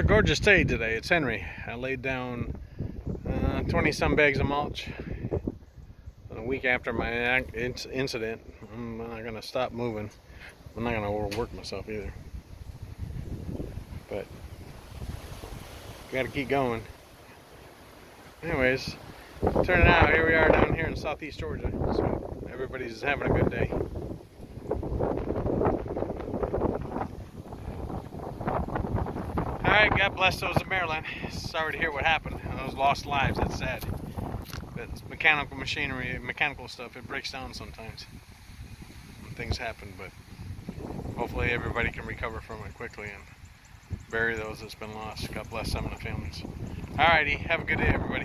A gorgeous day today. It's Henry. I laid down 20 uh, some bags of mulch a week after my incident. I'm not going to stop moving. I'm not going to overwork myself either. But got to keep going. Anyways, turning out, here we are down here in southeast Georgia. So everybody's having a good day. Alright, God bless those in Maryland. Sorry to hear what happened. Those lost lives, that's sad. But mechanical machinery, mechanical stuff, it breaks down sometimes. Things happen, but hopefully everybody can recover from it quickly and bury those that's been lost. God bless some of the families. Alrighty, have a good day everybody.